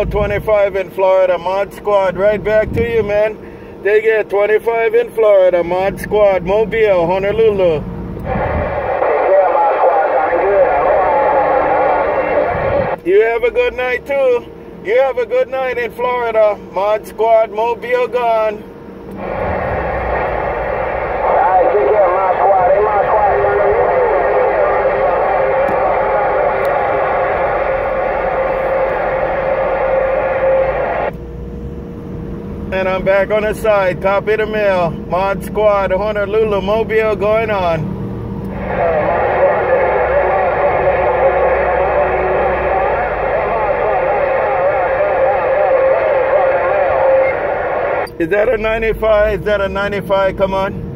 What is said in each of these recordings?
out 25 in Florida. Mod Squad, right back to you, man. They get 25 in Florida. Mod Squad, Mobile, Honolulu. You have a good night too. You have a good night in Florida. Mod Squad, Mobile gone. And I'm back on the side. Copy the mail. Mod Squad, Honolulu, Mobile going on. Is that a 95? Is that a 95? Come on.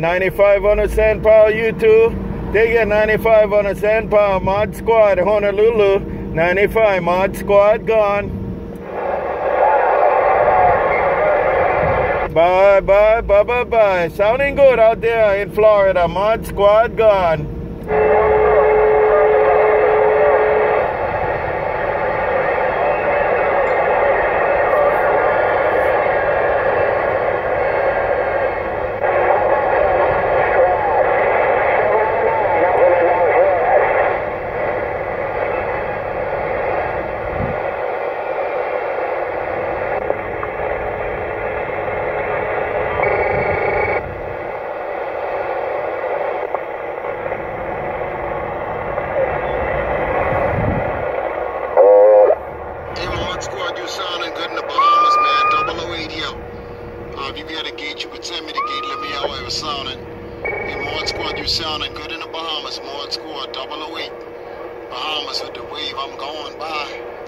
Ninety-five on the San Paulo, you two. They get ninety-five on the San Paulo Mod Squad, Honolulu. Ninety-five Mod Squad gone. Bye, bye, bye, bye, bye. Sounding good out there in Florida. Mod Squad gone. Hey, Mod Squad, you sounding good in the Bahamas, man. Double 080 here. Uh, if you got you send me to gate. Let me it was sounding. Hey, Mod Squad, you sounding good in the Bahamas. Mod Squad, double 080. Bahamas with the wave. I'm going. Bye.